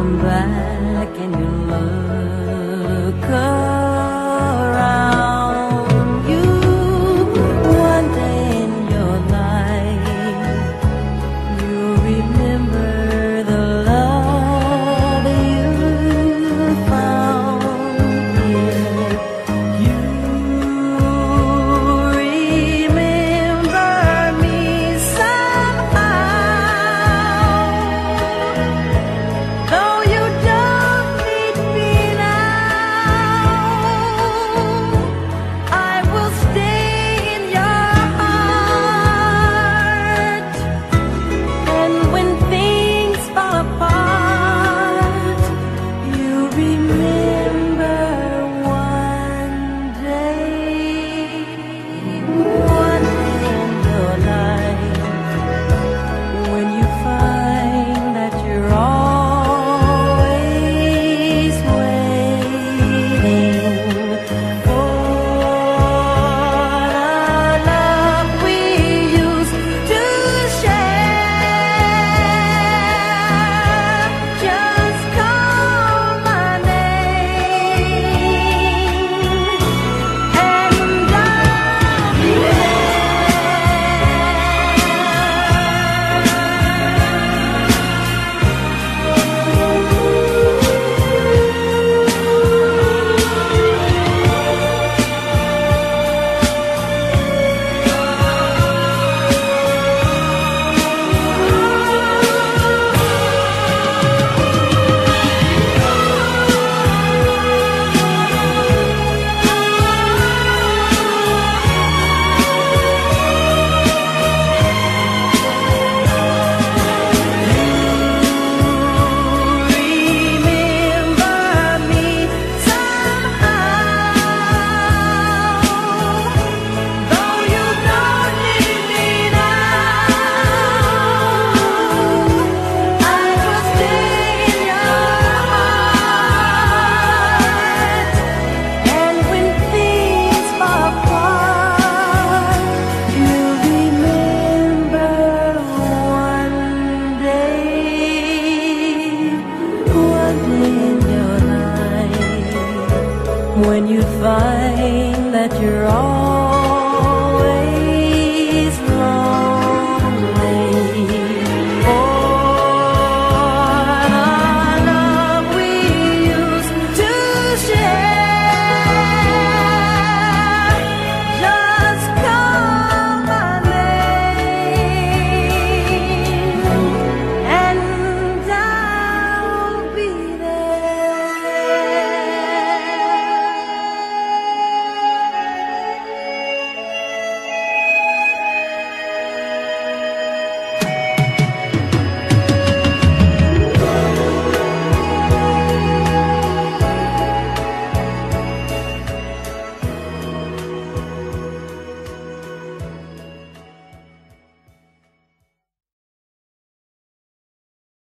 こん。When you find that you're all